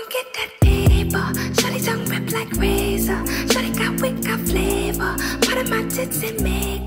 gon' get that paper. Shawty tongue rip like razor. Shawty got wicked flavor. Part of my tits and make.